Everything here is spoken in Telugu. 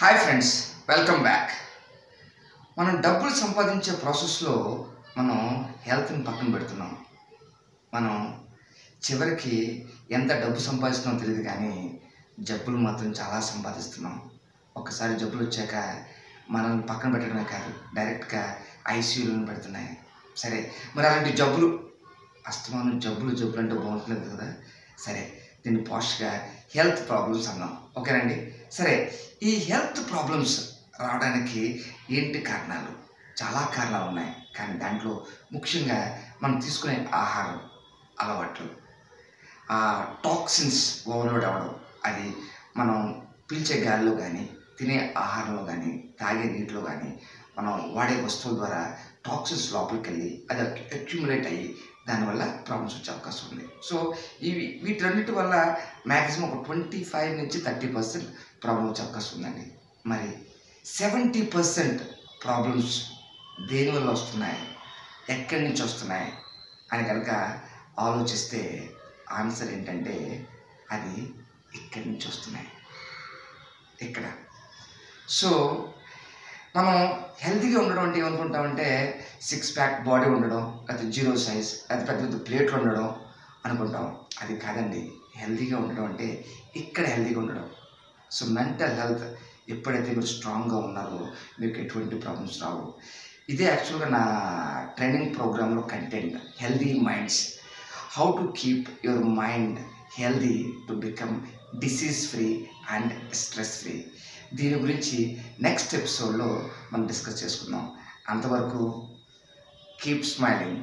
హాయ్ ఫ్రెండ్స్ వెల్కమ్ బ్యాక్ మనం డబ్బులు సంపాదించే ప్రాసెస్లో మనం హెల్త్ని పక్కన పెడుతున్నాం. మనం చివరికి ఎంత డబ్బు సంపాదిస్తున్నాం తెలియదు కానీ జబ్బులు మాత్రం చాలా సంపాదిస్తున్నాం. ఒకసారి జబ్బులు వచ్చాక మనల్ని పక్కన పెట్టడమే కాదు డైరెక్ట్గా ఐసీయూలను పెడుతున్నాయి. సరే మరి అలాంటి జబ్బులు అస్తమానం జబ్బులు జబ్బులు అంటే బాగుంటుంది కదా. సరే దీన్ని పాష్గా హెల్త్ ప్రాబ్లమ్స్ అన్నాం. ఓకేనండి? సరే ఈ హెల్త్ ప్రాబ్లమ్స్ రావడానికి ఏంటి కారణాలు? చాలా కారణాలు ఉన్నాయి. కానీ దాంట్లో ముఖ్యంగా మనం తీసుకునే ఆహారం అలవాట్లు. ఆ టాక్సిన్స్ ఓవర్లోడ్ అవ్వడం. అది మనం పీల్చే గాలిలో కానీ తినే ఆహారంలో కానీ తాగే నీటిలో కానీ మనం వాడే వస్తువుల ద్వారా టాక్సిన్స్ లోపలికి వెళ్ళి అది అక్యుములేట్ అయ్యి దానివల్ల ప్రాబ్లమ్స్ వచ్చే అవకాశం ఉంది. సో ఇవి వీటన్నిటి వల్ల మ్యాక్సిమం ఒక ట్వంటీ ఫైవ్ నుంచి థర్టీ పర్సెంట్ ప్రాబ్లం వచ్చే అవకాశం ఉందండి. మరి సెవెంటీ పర్సెంట్ ప్రాబ్లమ్స్ దేనివల్ల వస్తున్నాయి? ఎక్కడి నుంచి వస్తున్నాయి? అని కనుక ఆలోచిస్తే ఆన్సర్ ఏంటంటే అది ఇక్కడి నుంచి వస్తున్నాయి? ఇక్కడ. సో మనం హెల్తీగా ఉండడం అంటే ఏమనుకుంటామంటే సిక్స్ ప్యాక్ బాడీ ఉండడం అది జీరో సైజ్ అది పెద్ద పెద్ద ప్లేట్లు ఉండడం అనుకుంటాం. అది కాదండి. హెల్తీగా ఉండడం అంటే ఇక్కడ హెల్తీగా ఉండడం. సో మెంటల్ హెల్త్ ఎప్పుడైతే మీరు స్ట్రాంగ్గా ఉన్నారో మీకు ఎటువంటి ప్రాబ్లమ్స్ రావు. ఇదే యాక్చువల్గా నా ట్రైనింగ్ ప్రోగ్రాంలో content healthy minds. How to keep your mind healthy to become disease free and stress free దీని గురించి నెక్స్ట్ ఎపిసోడ్లో మనం డిస్కస్ చేసుకుందాం. అంతవరకు కీప్ స్మైలింగ్